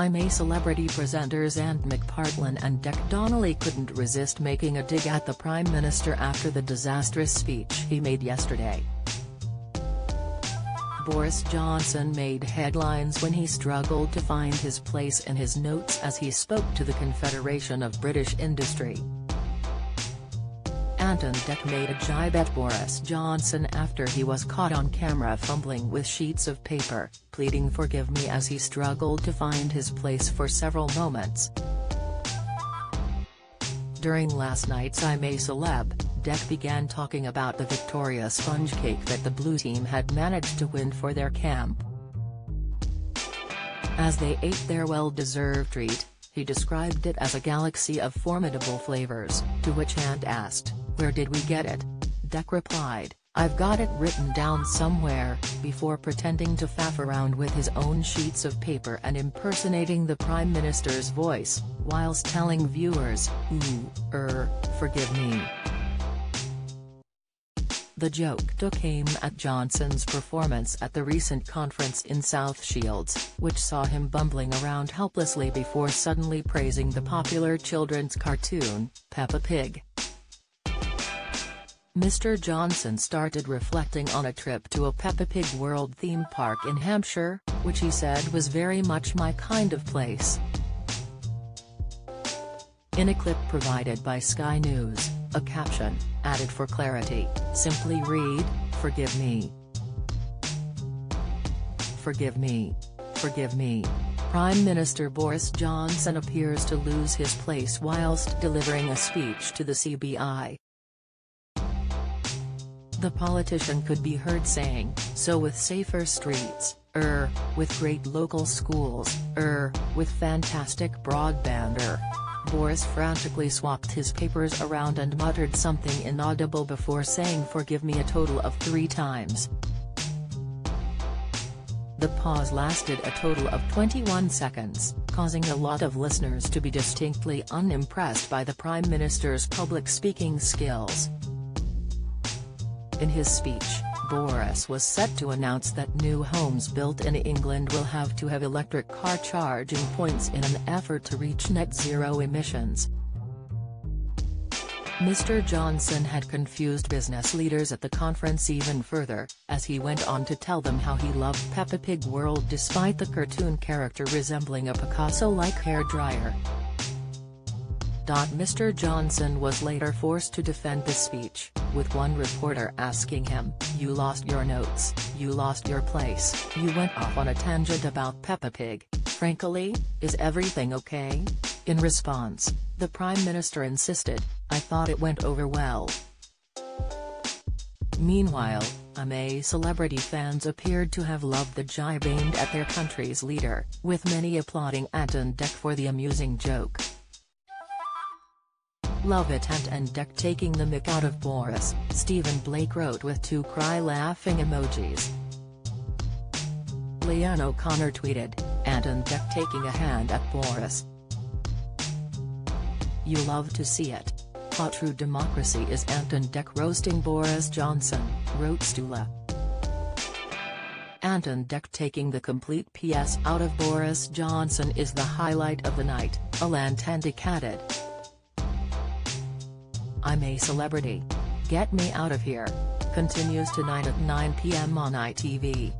I'm a Celebrity presenters Ant McPartlin and Dec Donnelly couldn't resist making a dig at the Prime Minister after the disastrous speech he made yesterday. Boris Johnson made headlines when he struggled to find his place in his notes as he spoke to the Confederation of British Industry. Made a jibe at Boris Johnson after he was caught on camera fumbling with sheets of paper, pleading forgive me as he struggled to find his place for several moments. During last night's I'm a Celeb, Dec began talking about the Victoria sponge cake that the blue team had managed to win for their camp. As they ate their well-deserved treat, he described it as a galaxy of formidable flavors, to which Ant asked, where did we get it? Dec replied, I've got it written down somewhere, before pretending to faff around with his own sheets of paper and impersonating the Prime Minister's voice, whilst telling viewers, ooh, er, forgive me. The joke took aim at Johnson's performance at the recent conference in South Shields, which saw him bumbling around helplessly before suddenly praising the popular children's cartoon, Peppa Pig. Mr. Johnson started reflecting on a trip to a Peppa Pig World theme park in Hampshire, which he said was very much my kind of place. In a clip provided by Sky News, a caption, added for clarity, simply read, Forgive me. Forgive me. Forgive me. Prime Minister Boris Johnson appears to lose his place whilst delivering a speech to the CBI. The politician could be heard saying, so with safer streets, er, with great local schools, er, with fantastic broadband er. Boris frantically swapped his papers around and muttered something inaudible before saying forgive me a total of three times. The pause lasted a total of 21 seconds, causing a lot of listeners to be distinctly unimpressed by the Prime Minister's public speaking skills. In his speech, Boris was set to announce that new homes built in England will have to have electric car charging points in an effort to reach net zero emissions. Mr. Johnson had confused business leaders at the conference even further, as he went on to tell them how he loved Peppa Pig World despite the cartoon character resembling a Picasso-like hairdryer. Mr. Johnson was later forced to defend the speech, with one reporter asking him, you lost your notes, you lost your place, you went off on a tangent about Peppa Pig, frankly, is everything okay? In response, the Prime Minister insisted, I thought it went over well. Meanwhile, I'm a celebrity fans appeared to have loved the jibe aimed at their country's leader, with many applauding Ant and Dec for the amusing joke. Love it Ant and Dec taking the mick out of Boris, Stephen Blake wrote with two cry laughing emojis. Leanne O'Connor tweeted, Ant and Dec taking a hand at Boris. You love to see it. Hot true democracy is Ant and Dec roasting Boris Johnson, wrote Stula. Ant and Dec taking the complete PS out of Boris Johnson is the highlight of the night, Alan Tandy added. I'm a celebrity. Get me out of here. Continues tonight at 9 p.m. on ITV.